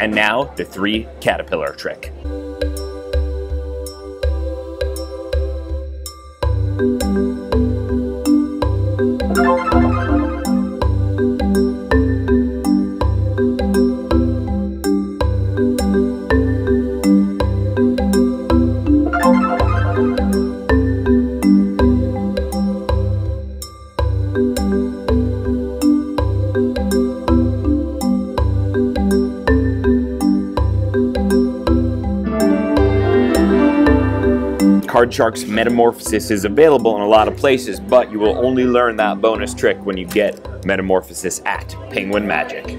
And now, the three caterpillar trick. Card Shark's Metamorphosis is available in a lot of places, but you will only learn that bonus trick when you get Metamorphosis at Penguin Magic.